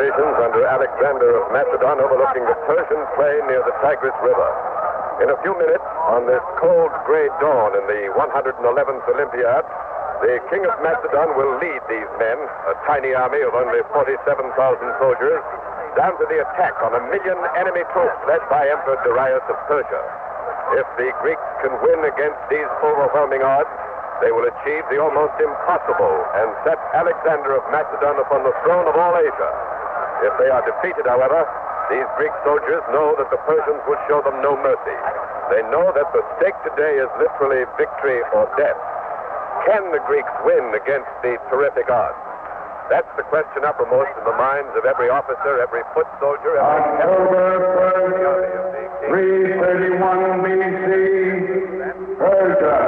divisions under Alexander of Macedon overlooking the Persian plain near the Tigris River. In a few minutes, on this cold gray dawn in the 111th Olympiad, the King of Macedon will lead these men, a tiny army of only 47,000 soldiers, down to the attack on a million enemy troops led by Emperor Darius of Persia. If the Greeks can win against these overwhelming odds, they will achieve the almost impossible and set Alexander of Macedon upon the throne of all Asia. If they are defeated, however, these Greek soldiers know that the Persians will show them no mercy. They know that the stake today is literally victory or death. Can the Greeks win against the terrific odds? That's the question uppermost in the minds of every officer, every foot soldier, every October 331 BC, Persia.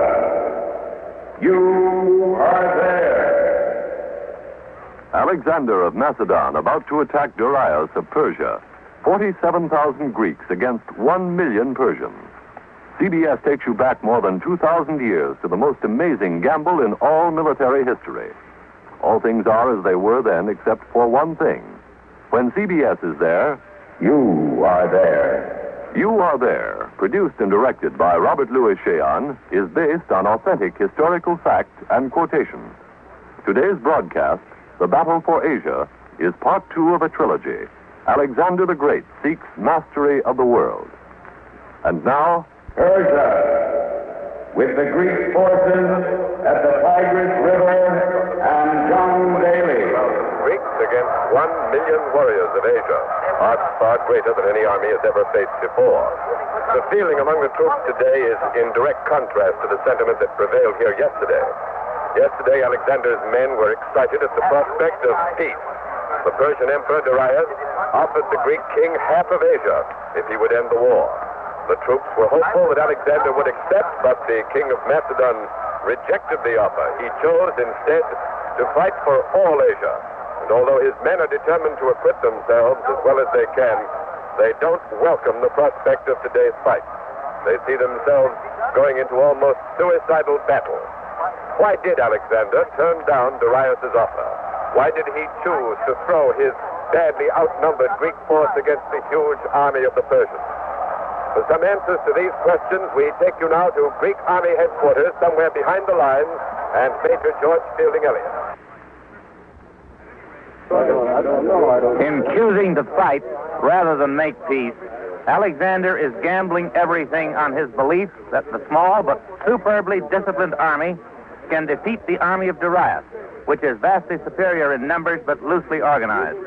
You are there. Alexander of Macedon about to attack Darius of Persia. 47,000 Greeks against 1 million Persians. CBS takes you back more than 2,000 years to the most amazing gamble in all military history. All things are as they were then, except for one thing. When CBS is there, You are there. You Are There, produced and directed by Robert Lewis Shayon, is based on authentic historical fact and quotation. Today's broadcast, The Battle for Asia, is part two of a trilogy. Alexander the Great seeks mastery of the world. And now, Persia, with the Greek forces at the Tigris River and John Daly. Greeks against one million warriors of Asia. Odds far greater than any army has ever faced before. The feeling among the troops today is in direct contrast to the sentiment that prevailed here yesterday. Yesterday, Alexander's men were excited at the prospect of peace. The Persian Emperor Darius offered the Greek king half of Asia if he would end the war. The troops were hopeful that Alexander would accept, but the king of Macedon rejected the offer. He chose instead to fight for all Asia. And although his men are determined to acquit themselves as well as they can, they don't welcome the prospect of today's fight. They see themselves going into almost suicidal battle. Why did Alexander turn down Darius's offer? Why did he choose to throw his badly outnumbered Greek force against the huge army of the Persians? For some answers to these questions, we take you now to Greek Army headquarters somewhere behind the lines and Major George Fielding Eliot. In choosing to fight rather than make peace, Alexander is gambling everything on his belief that the small but superbly disciplined army can defeat the army of Darius, which is vastly superior in numbers but loosely organized.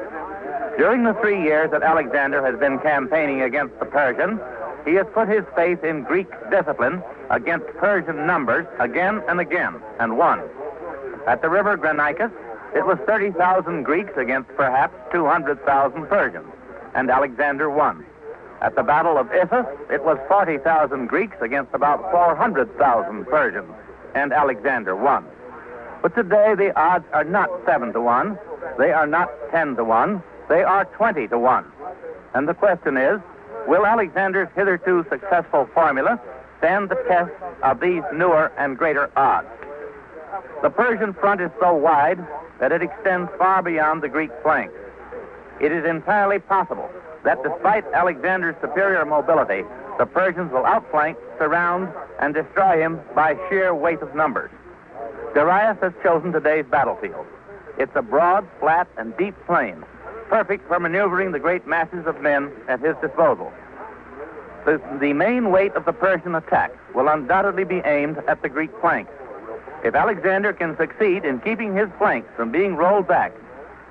During the three years that Alexander has been campaigning against the Persians, he has put his faith in Greek discipline against Persian numbers again and again, and won. At the river Granicus, it was 30,000 Greeks against perhaps 200,000 Persians, and Alexander won. At the Battle of Issus, it was 40,000 Greeks against about 400,000 Persians, and Alexander won. But today the odds are not 7 to 1, they are not 10 to 1, they are 20 to 1. And the question is, will Alexander's hitherto successful formula stand the test of these newer and greater odds? The Persian front is so wide that it extends far beyond the Greek flank. It is entirely possible that despite Alexander's superior mobility, the Persians will outflank, surround, and destroy him by sheer weight of numbers. Darius has chosen today's battlefield. It's a broad, flat, and deep plain, perfect for maneuvering the great masses of men at his disposal. The, the main weight of the Persian attack will undoubtedly be aimed at the Greek flank. If Alexander can succeed in keeping his flanks from being rolled back,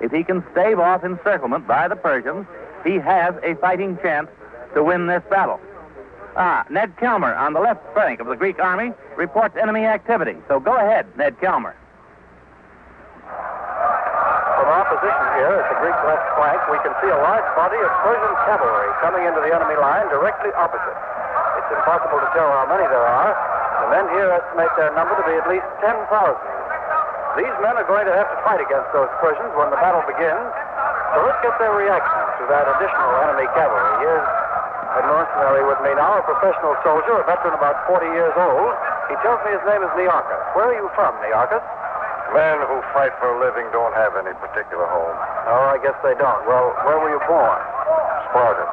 if he can stave off encirclement by the Persians, he has a fighting chance to win this battle. Ah, Ned Calmer on the left flank of the Greek army reports enemy activity. So go ahead, Ned Calmer. From our position here at the Greek left flank, we can see a large body of Persian cavalry coming into the enemy line directly opposite. It's impossible to tell how many there are. The men here estimate their number to be at least 10,000. These men are going to have to fight against those Persians when the battle begins. So let's get their reaction to that additional enemy cavalry. Here's Admiral Mercenary with me now, a professional soldier, a veteran about 40 years old. He tells me his name is Nearchus. Where are you from, Nearchus? Men who fight for a living don't have any particular home. Oh, I guess they don't. Well, where were you born? Sparta.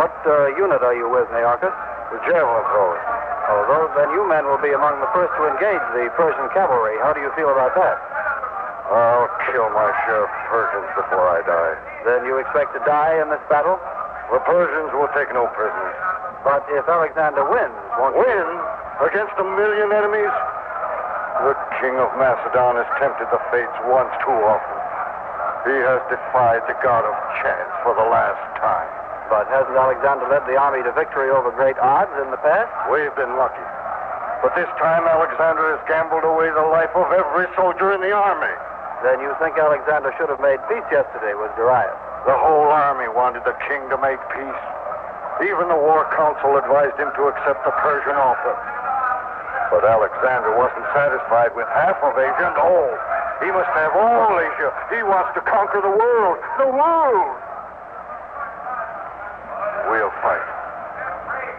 What uh, unit are you with, Nearchus? The javelin throwers. Oh, those, then you men will be among the first to engage the Persian cavalry. How do you feel about that? I'll kill my share of Persians before I die. Then you expect to die in this battle? The Persians will take no prisoners. But if Alexander wins, won't Win? Against a million enemies? The king of Macedon has tempted the fates once too often. He has defied the god of chance for the last time. But hasn't Alexander led the army to victory over great odds in the past? We've been lucky. But this time Alexander has gambled away the life of every soldier in the army. Then you think Alexander should have made peace yesterday with Darius? The whole army wanted the king to make peace. Even the war council advised him to accept the Persian offer. But Alexander wasn't satisfied with half of Asia and all. He must have all Asia. He wants to conquer the world. The world! We'll fight.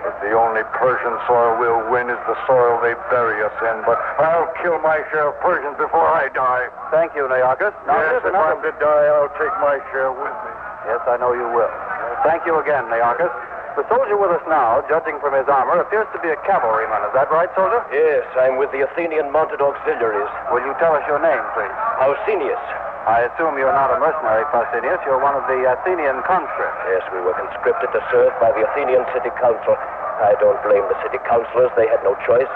But the only Persian soil we'll win is the soil they bury us in. But I'll kill my share of Persians before I die. Thank you, Nearchus. Now, yes, if I'm to die, I'll take my share with me. Yes, I know you will. Thank you again, Nearchus. The soldier with us now, judging from his armor, appears to be a cavalryman. Is that right, soldier? Yes, I'm with the Athenian mounted auxiliaries. Will you tell us your name, please? Pausanias. I assume you're not a mercenary, Pausanias. You're one of the Athenian conscripts. Yes, we were conscripted to serve by the Athenian city council. I don't blame the city councilors. They had no choice.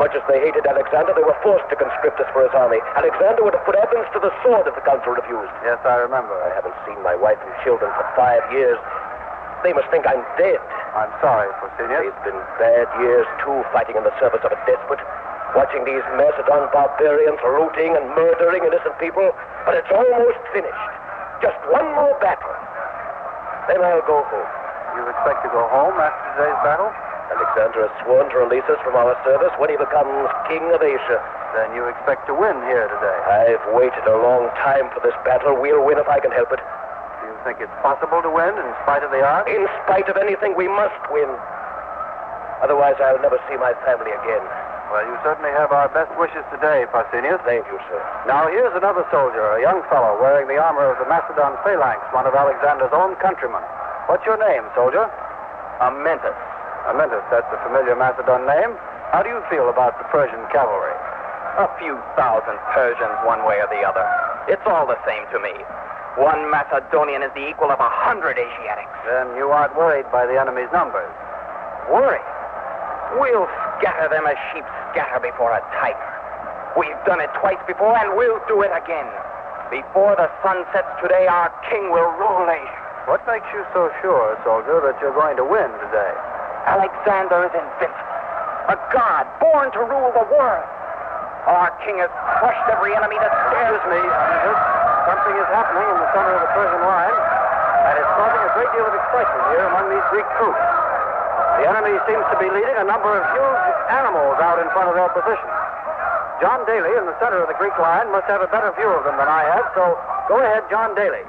Much as they hated Alexander, they were forced to conscript us for his army. Alexander would have put Athens to the sword if the council refused. Yes, I remember. I haven't seen my wife and children for five years. They must think I'm dead. I'm sorry, Pausanias. They've been bad years, too, fighting in the service of a despot. Watching these Macedon barbarians looting and murdering innocent people. But it's almost finished. Just one more battle. Then I'll go home. You expect to go home after today's battle? Alexander has sworn to release us from our service when he becomes king of Asia. Then you expect to win here today? I've waited a long time for this battle. We'll win if I can help it. Do you think it's possible to win in spite of the odds? In spite of anything, we must win. Otherwise, I'll never see my family again. Well, you certainly have our best wishes today, Pausanias. Thank you, sir. Now, here's another soldier, a young fellow wearing the armor of the Macedon phalanx, one of Alexander's own countrymen. What's your name, soldier? Amyntas. Amyntas, that's a familiar Macedon name. How do you feel about the Persian cavalry? A few thousand Persians, one way or the other. It's all the same to me. One Macedonian is the equal of a hundred Asiatics. Then you aren't worried by the enemy's numbers. Worry? We'll scatter them as sheep scatter before a tiger. We've done it twice before, and we'll do it again. Before the sun sets today, our king will rule Asia. What makes you so sure, soldier, that you're going to win today? Alexander is invincible. A god born to rule the world. Our king has crushed every enemy that dares Excuse me. Something is happening in the center of the Persian line, and it's causing a great deal of excitement here among these Greek troops. The enemy seems to be leading a number of huge animals out in front of their position. John Daly, in the center of the Greek line, must have a better view of them than I have, so go ahead, John Daly.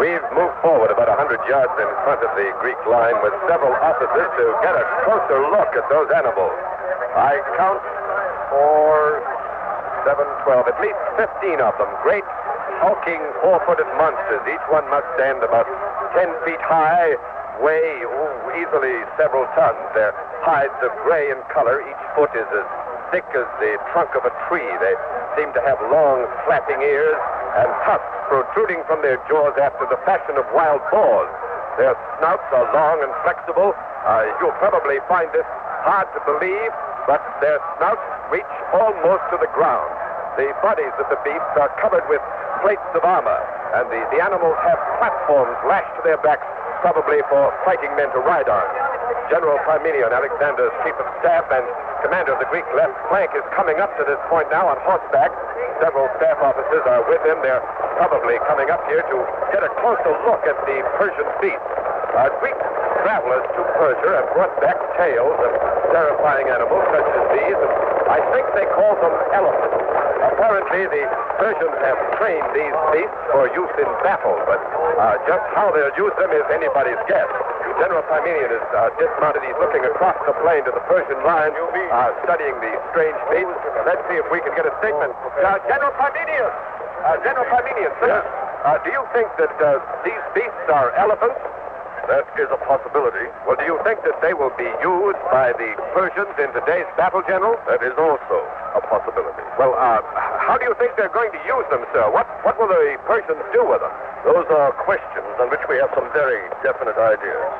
We've moved forward about a 100 yards in front of the Greek line with several officers to get a closer look at those animals. I count four, seven, twelve, at least 15 of them. Great, hulking, four-footed monsters. Each one must stand about 10 feet high, weigh ooh, easily several tons. Their hides are gray in color. Each foot is as thick as the trunk of a tree. They seem to have long, flapping ears and tusks protruding from their jaws after the fashion of wild boars. Their snouts are long and flexible. Uh, you'll probably find this hard to believe, but their snouts reach almost to the ground. The bodies of the beasts are covered with plates of armor, and the, the animals have platforms lashed to their backs, probably for fighting men to ride on. General Parmenion, Alexander's chief of staff and commander of the Greek left flank, is coming up to this point now on horseback. Several staff officers are with him. They're probably coming up here to get a closer look at the Persian beasts. Uh, Greek travelers to Persia have brought back tales of terrifying animals such as these. and I think they call them elephants. Apparently, the Persians have trained these beasts for use in battle, but uh, just how they'll use them is anybody's guess. General Parmenion is uh, dismounted. He's looking across the plain to the Persian line, uh, studying the strange beasts. Let's see if we can get a statement. Uh, General Parmenion! Uh, General Parmenion, sir. Uh, do you think that uh, these beasts are elephants? That is a possibility. Well, do you think that they will be used by the Persians in today's battle, General? That is also a possibility. Well, uh, how do you think they're going to use them, sir? What, what will the Persians do with them? Those are questions on which we have some very definite ideas.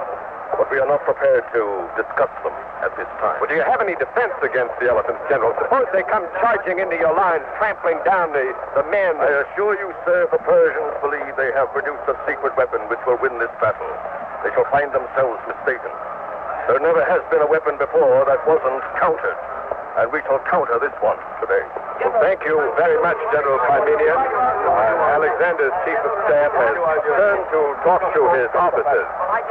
But we are not prepared to discuss them at this time. Well, do you have any defense against the elephants, General? Suppose they come charging into your lines, trampling down the, the men. I assure you, sir, the Persians believe they have produced a secret weapon which will win this battle. They shall find themselves mistaken. There never has been a weapon before that wasn't countered. And we shall counter this one today. Well, thank you very much, General Parmenion. Uh, Alexander's chief of staff has turned to talk to his officers.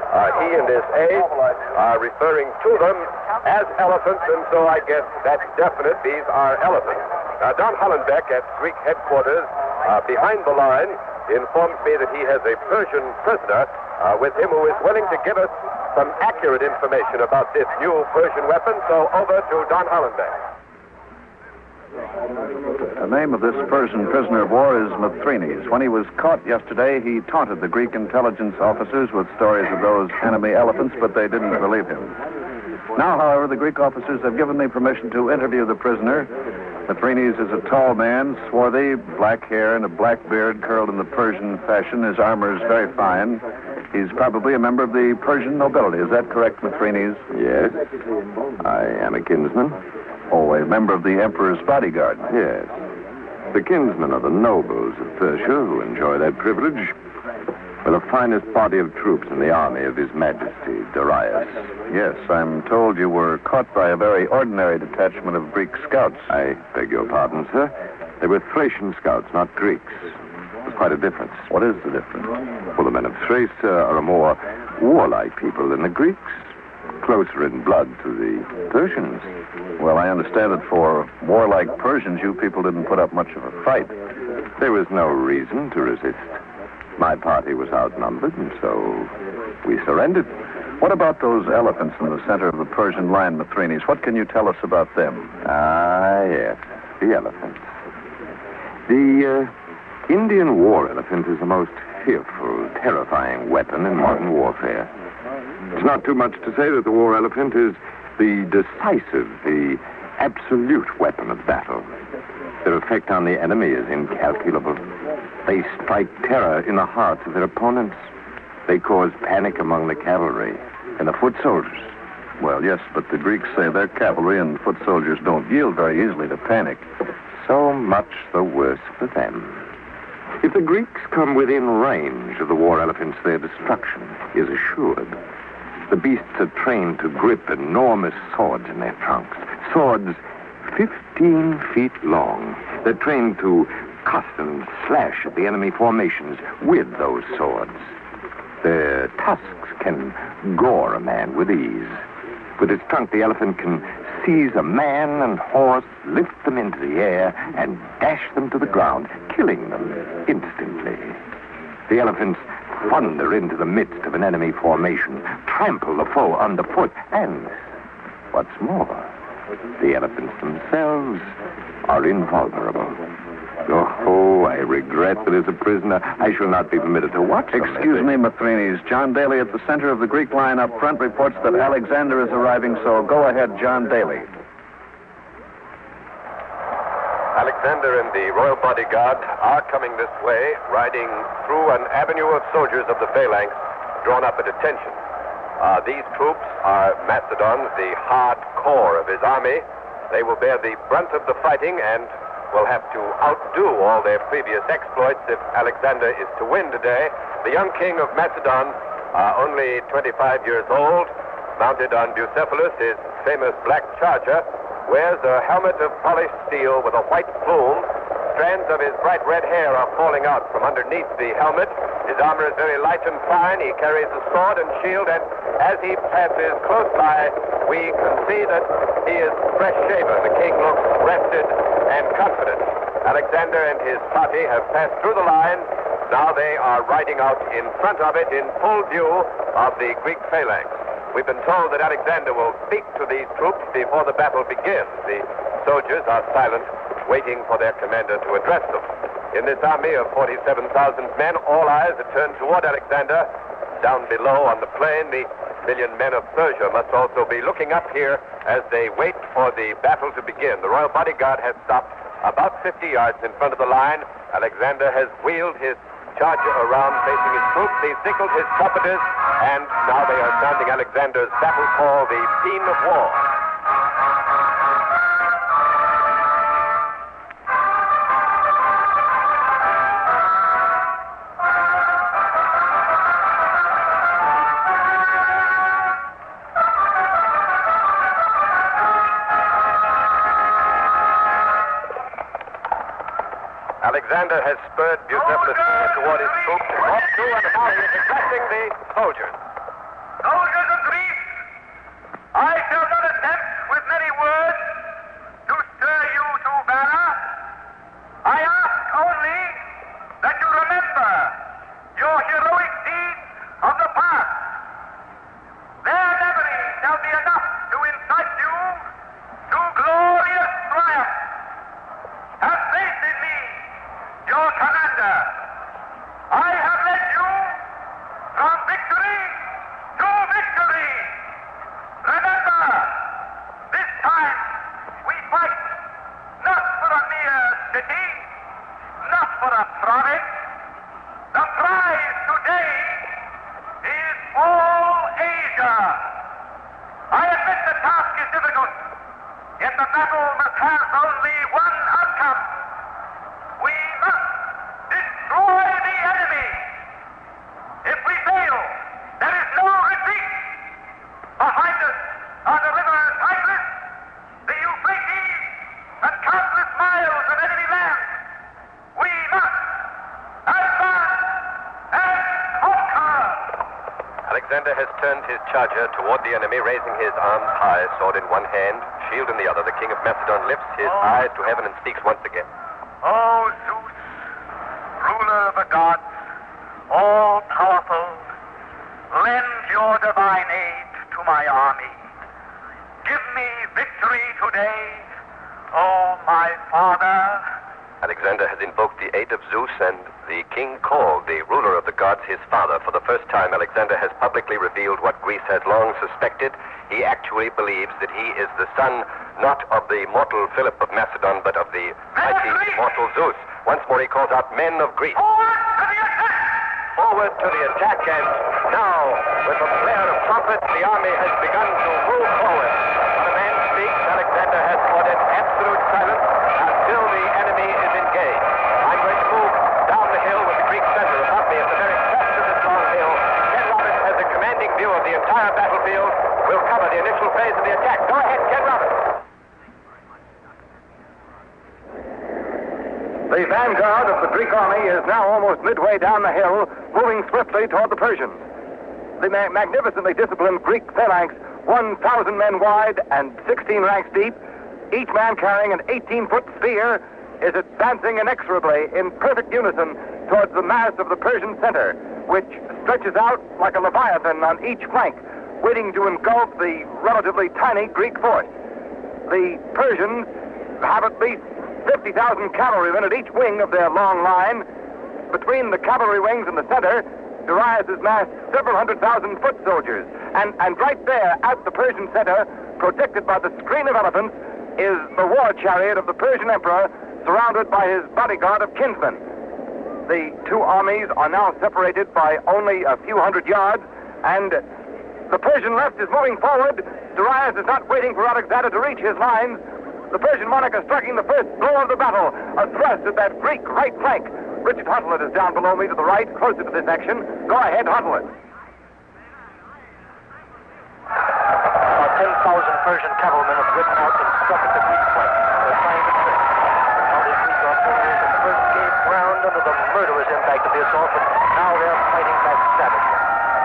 Uh, he and his aides are referring to them as elephants, and so I guess that's definite. These are elephants. Now, Don Hollenbeck at Greek headquarters uh, behind the line informs me that he has a Persian prisoner uh, with him who is willing to give us some accurate information about this new Persian weapon. So over to Don Hollenbeck. The name of this Persian prisoner of war is Mithrides. When he was caught yesterday, he taunted the Greek intelligence officers with stories of those enemy elephants, but they didn't believe him. Now, however, the Greek officers have given me permission to interview the prisoner. Mithrides is a tall man, swarthy, black hair, and a black beard curled in the Persian fashion. His armor is very fine. He's probably a member of the Persian nobility. Is that correct, Mithrides? Yes. I am a kinsman. Oh, a member of the Emperor's bodyguard. Yes. The kinsmen of the nobles of Persia who enjoy that privilege are the finest body of troops in the army of His Majesty Darius. Yes, I'm told you were caught by a very ordinary detachment of Greek scouts. I beg your pardon, sir. They were Thracian scouts, not Greeks. There's quite a difference. What is the difference? Well, the men of Thrace uh, are a more warlike people than the Greeks, closer in blood to the Persians. Well, I understand that for warlike Persians, you people didn't put up much of a fight. There was no reason to resist. My party was outnumbered, and so we surrendered. What about those elephants in the center of the Persian line, Mithrides? What can you tell us about them? Ah, yes, the elephants. The uh, Indian war elephant is the most fearful, terrifying weapon in modern warfare. It's not too much to say that the war elephant is the decisive, the absolute weapon of battle. Their effect on the enemy is incalculable. They strike terror in the hearts of their opponents. They cause panic among the cavalry and the foot soldiers. Well, yes, but the Greeks say their cavalry and foot soldiers don't yield very easily to panic. So much the worse for them. If the Greeks come within range of the war elephants, their destruction is assured. The beasts are trained to grip enormous swords in their trunks. Swords 15 feet long. They're trained to cut and slash at the enemy formations with those swords. Their tusks can gore a man with ease. With its trunk, the elephant can seize a man and horse, lift them into the air, and dash them to the ground, killing them instantly. The elephants thunder into the midst of an enemy formation, trample the foe underfoot, and, what's more, the elephants themselves are invulnerable. Oh, I regret that as a prisoner I shall not be permitted to watch them. Excuse me, Mithrides. John Daly at the center of the Greek line up front reports that Alexander is arriving, so go ahead, John Daly. Alexander and the royal bodyguard are coming this way, riding through an avenue of soldiers of the phalanx drawn up at attention. Uh, these troops are Macedon, the hard core of his army. They will bear the brunt of the fighting and will have to outdo all their previous exploits if Alexander is to win today. The young king of Macedon, uh, only 25 years old, mounted on Bucephalus, his famous black charger, wears a helmet of polished steel with a white plume. Strands of his bright red hair are falling out from underneath the helmet. His armor is very light and fine. He carries a sword and shield, and as he passes close by, we can see that he is fresh shaven. The king looks rested and confident. Alexander and his party have passed through the line, Now they are riding out in front of it in full view of the Greek phalanx. We've been told that Alexander will speak to these troops before the battle begins. The soldiers are silent, waiting for their commander to address them. In this army of 47,000 men, all eyes are turned toward Alexander. Down below on the plain, the million men of Persia must also be looking up here as they wait for the battle to begin. The royal bodyguard has stopped about 50 yards in front of the line. Alexander has wheeled his charger around facing his troops. He's signaled his trumpeters, and now they are sounding Alexander's battle call, the Paean of War. Alexander has spurred Bucephalus toward his troops walked through, and is addressing the. Soldiers of Greece, I shall not attempt with many words to stir you to valor. I ask only that you remember your heroic deeds of the past. Their memory shall be enough to incite you to glorious triumph. Have faith in me, your commander. I have led you from victory to victory. Remember, this time we fight not for a mere city, not for a province. The prize today is all Asia. I admit the task is difficult, yet the battle must have only one outcome. We must destroy the enemy. If we fail, there is no retreat. Behind us are the river Tigris, the Euphrates, and countless miles of enemy land. We must advance and conquer. Alexander has turned his charger toward the enemy, raising his arms high, sword in one hand, shield in the other. The king of Macedon lifts his oh. eyes to heaven and speaks once again. O Zeus, ruler of the gods, all powerful, lend your divine aid to my army. Give me victory today, O my father. Alexander has invoked the aid of Zeus, and the king called the of the gods his father. For the first time, Alexander has publicly revealed what Greece has long suspected. He actually believes that he is the son not of the mortal Philip of Macedon, but of the mighty immortal Zeus. Once more, he calls out men of Greece. Forward to the attack! Forward to the attack, and now, with a blare of trumpets, the army has begun to move forward. When a man speaks, Alexander has ordered absolute silence until the enemy is engaged. I'm going to move down the hill with the Greek center above me at the very crest of this long hill. Ken Roberts has a commanding view of the entire battlefield. We'll cover the initial phase of the attack. Go ahead, Ken Roberts. The vanguard of the Greek army is now almost midway down the hill, moving swiftly toward the Persians. The ma- magnificently disciplined Greek phalanx, 1,000 men wide and 16 ranks deep, each man carrying an 18-foot spear, is advancing inexorably in perfect unison towards the mass of the Persian center, which stretches out like a leviathan on each flank, waiting to engulf the relatively tiny Greek force. The Persians have at least 50,000 cavalrymen at each wing of their long line. Between the cavalry wings and the center, Darius has massed several hundred thousand foot soldiers. And, and right there at the Persian center, protected by the screen of elephants, is the war chariot of the Persian emperor, surrounded by his bodyguard of kinsmen. The two armies are now separated by only a few hundred yards, and the Persian left is moving forward. Darius is not waiting for Alexander to reach his lines. The Persian monarch is striking the first blow of the battle, a thrust at that Greek right flank. Richard Hottelet is down below me to the right, closer to this action. Go ahead, Hottelet. About 10,000 Persian cavalrymen have ridden out and struck at the Greek flank. They're trying to trick. Now the Greek artillery at first gave ground under the murderous impact of the assault, but now they're fighting back savagely.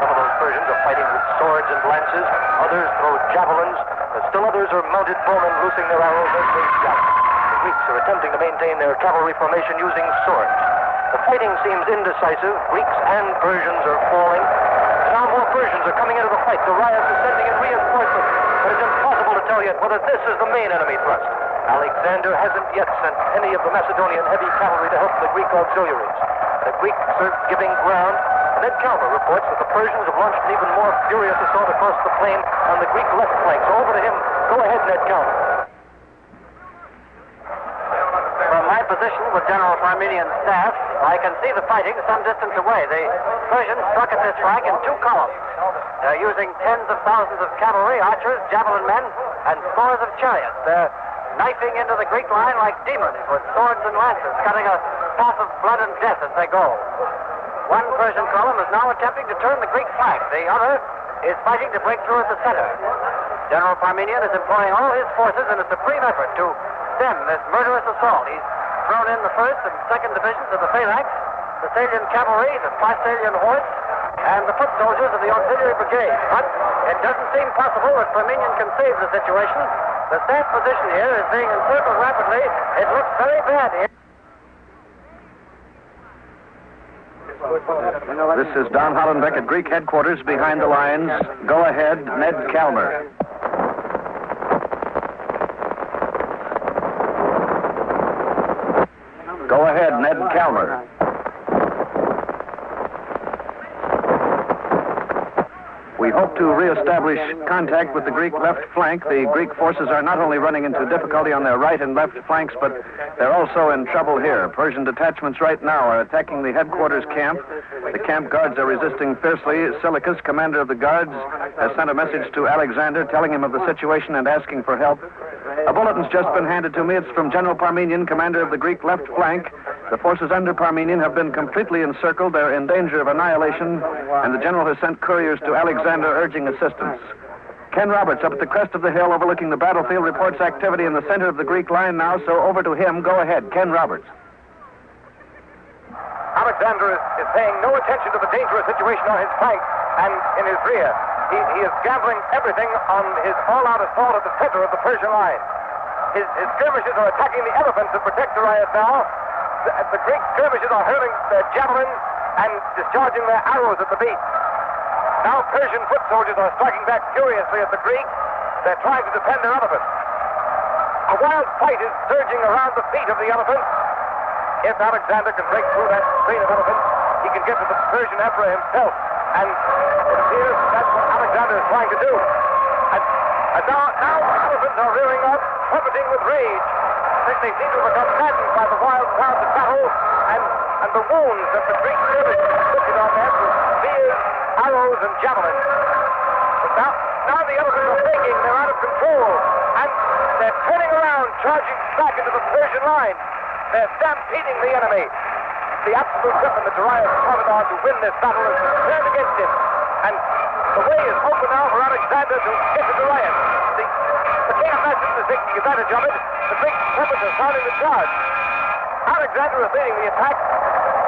Some of those Persians are fighting with swords and lances, others throw javelins, and still others are mounted bowmen loosing their arrows as they shout. The Greeks are attempting to maintain their cavalry formation using swords. The fighting seems indecisive. Greeks and Persians are falling. Now more Persians are coming into the fight. The Darius is sending in reinforcements, but it's impossible to tell yet whether this is the main enemy thrust. Alexander hasn't yet sent any of the Macedonian heavy cavalry to help the Greek auxiliaries. The Greeks are giving ground. Ned Calmer reports that the Persians have launched an even more furious assault across the plain on the Greek left flank. So over to him. Go ahead, Ned Calmer. From my position with General Parmenion's staff, I can see the fighting some distance away. The Persians struck at this flank in two columns. They're using tens of thousands of cavalry, archers, javelin men, and scores of chariots. They're knifing into the Greek line like demons with swords and lances, cutting a path of blood and death as they go. One Persian column is now attempting to turn the Greek flank. The other is fighting to break through at the center. General Parmenion is employing all his forces in a supreme effort to stem this murderous assault. He's thrown in the first and second divisions of the phalanx, the Salian cavalry, the Thessalian horse, and the foot soldiers of the auxiliary brigade. But it doesn't seem possible that Parmenion can save the situation. The staff position here is being encircled rapidly. It looks very bad here. This is Don Hollenbeck at Greek headquarters behind the lines. Go ahead, Ned Calmer. Go ahead, Ned Calmer. We hope to reestablish contact with the Greek left flank. The Greek forces are not only running into difficulty on their right and left flanks, but they're also in trouble here. Persian detachments right now are attacking the headquarters camp. The camp guards are resisting fiercely. Seleucus, commander of the guards, has sent a message to Alexander telling him of the situation and asking for help. A bulletin's just been handed to me. It's from General Parmenion, commander of the Greek left flank. The forces under Parmenion have been completely encircled. They're in danger of annihilation, and the general has sent couriers to Alexander urging assistance. Ken Roberts, up at the crest of the hill overlooking the battlefield, reports activity in the center of the Greek line now, so over to him. Go ahead, Ken Roberts. Alexander is, is paying no attention to the dangerous situation on his flank and in his rear. He, he is gambling everything on his all-out assault at the center of the Persian line. His, his skirmishers are attacking the elephants that protect Darius now. The, the Greek skirmishers are hurling their javelins and discharging their arrows at the beast. Now Persian foot soldiers are striking back furiously at the Greeks. They're trying to defend their elephants. A wild fight is surging around the feet of the elephants. If Alexander can break through that screen of elephants, he can get to the Persian emperor himself. And it appears that's what Alexander is trying to do. And, and now, now the elephants are rearing up, trumpeting with rage. They seem to become maddened by the wild crowds of battle and, and the wounds that the Greek skirmishers inflicted on them with spears, arrows, and javelins. But now, now the elephants are thinking they're out of control, and they're turning around, charging back into the Persian line. They're stampeding the enemy. The absolute weapon that Darius on to win this battle is turned against him. And the way is open now for Alexander to get to Darius. The, the king of Macedon is taking advantage of it. The Greek weapons are sounding the charge. Alexander is leading the attack.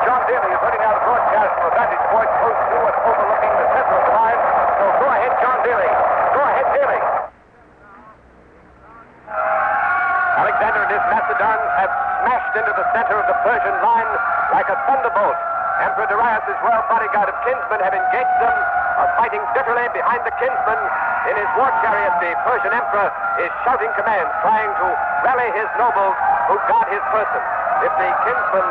John Daly is running out a broadcast from a vantage point close to and overlooking the center of the line. So go ahead, John Daly. Go ahead, Daly. Alexander and his Macedons have smashed into the center of the Persian line like a thunderbolt. Emperor Darius' royal bodyguard of kinsmen have engaged them, are fighting bitterly behind the kinsmen. In his war chariot, the Persian emperor is shouting commands, trying to rally his nobles who guard his person. If the kinsmen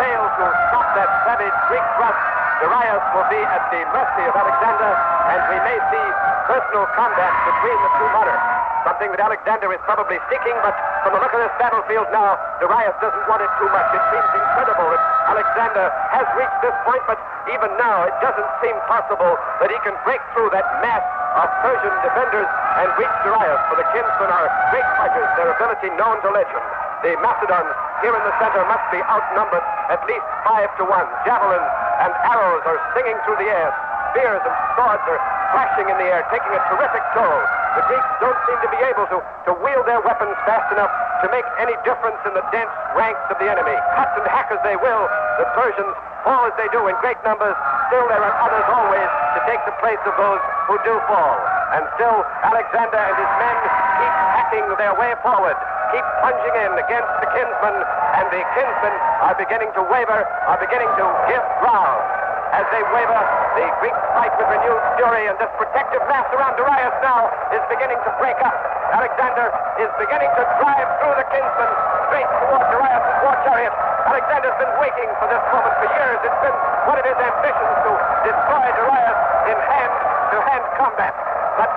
fail to stop that savage Greek thrust, Darius will be at the mercy of Alexander, and we may see personal combat between the two monarchs. Something that Alexander is probably seeking, but from the look of this battlefield now, Darius doesn't want it too much. It seems incredible that Alexander has reached this point, but even now it doesn't seem possible that he can break through that mass of Persian defenders and reach Darius, for the kinsmen are great fighters, their ability known to legend. The Macedons here in the center must be outnumbered at least five to one. Javelins and arrows are singing through the air. Spears and swords are flashing in the air, taking a terrific toll. The Greeks don't seem to be able to, to wield their weapons fast enough to make any difference in the dense ranks of the enemy. Cut and hack as they will, the Persians fall as they do in great numbers. Still, there are others always to take the place of those who do fall. And still, Alexander and his men keep hacking their way forward. keep plunging in against the kinsmen, and the kinsmen are beginning to waver, are beginning to give ground. As they waver, the Greeks fight with renewed fury, and this protective mass around Darius now is beginning to break up. Alexander is beginning to drive through the kinsmen straight toward Darius' war chariot. Alexander's been waiting for this moment for years. It's been one of his ambitions to destroy Darius in hand-to-hand combat. But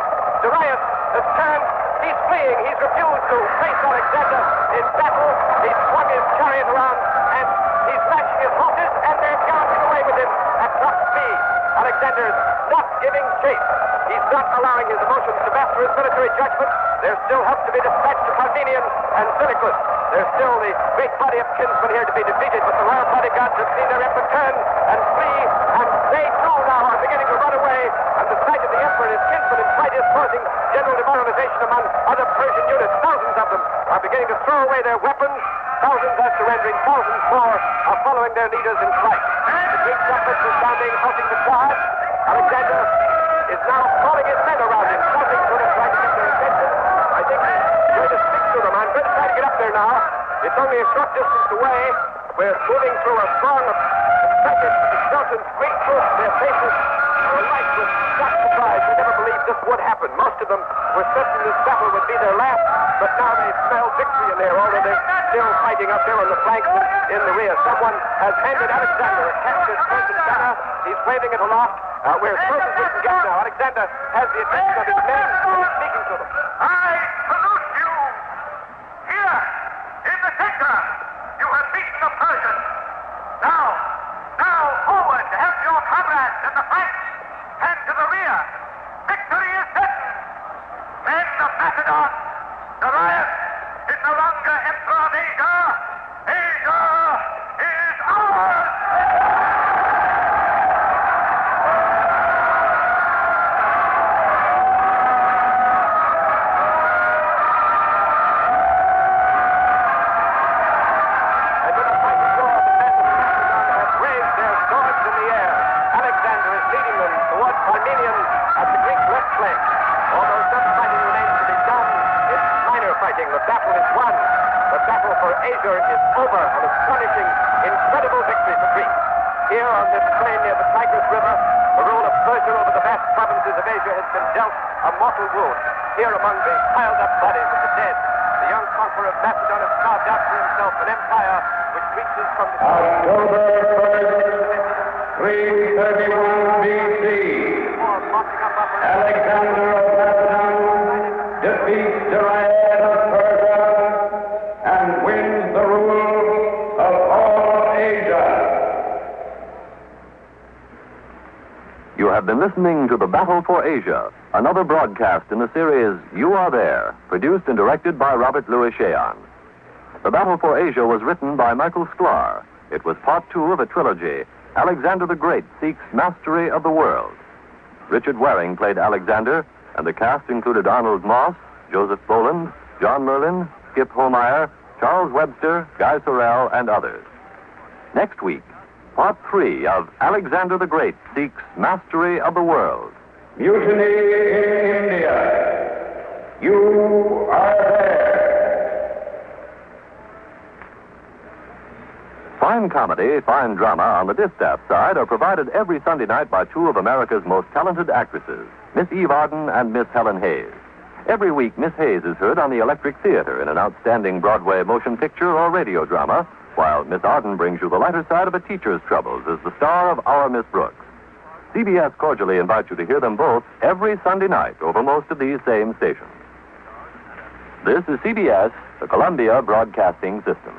Darius has turned. He's fleeing. He's refused to face Alexander in battle. He's swung his chariot around, and he's lashing his horses, and they're galloping away with him at top speed. Alexander's not giving chase. He's not allowing his emotions to master his military judgment. There's still help to be dispatched to Parmenion and Seleucus. There's still the great body of kinsmen here to be defeated, but the royal bodyguards have seen their emperor turn and flee, and they too now are beginning to run away. And the sight of the emperor and his kinsmen in flight is causing general demoralization among other Persian units. Thousands of them are beginning to throw away their weapons. Thousands are surrendering. Thousands more are following their leaders in flight. The Greek trumpets are sounding, halting the charge. Alexander is now calling his men now. It's only a short distance away. We're moving through a throng of excited, exultant Greek troops. Their faces are alight with shock surprise. They never believed this would happen. Most of them were certain this battle would be their last, but now they smell victory in there, although they're still fighting up there on the flanks in the rear. Someone has handed Alexander a captured Persian banner. He's waving it aloft. Uh, we're as close as we can get now. Alexander has the attention of his men. Mortal wound. Here among the piled up bodies of the dead, the young conqueror of Macedon has carved out for himself an empire which reaches from the October 1st, 331 BC. Alexander of Macedon defeats Darius of Persia and wins the rule of all Asia. You have been listening to The Battle for Asia, another broadcast in the series You Are There, produced and directed by Robert Lewis Shayon. The Battle for Asia was written by Michael Sklar. It was part two of a trilogy, Alexander the Great Seeks Mastery of the World. Richard Waring played Alexander, and the cast included Arnold Moss, Joseph Boland, John Merlin, Skip Homeier, Charles Webster, Guy Sorel, and others. Next week, part three of Alexander the Great Seeks Mastery of the World. Mutiny in India. You are there. Fine comedy, fine drama on the distaff side are provided every Sunday night by two of America's most talented actresses, Miss Eve Arden and Miss Helen Hayes. Every week, Miss Hayes is heard on the Electric Theater in an outstanding Broadway motion picture or radio drama, while Miss Arden brings you the lighter side of a teacher's troubles as the star of Our Miss Brooks. CBS cordially invites you to hear them both every Sunday night over most of these same stations. This is CBS, the Columbia Broadcasting System.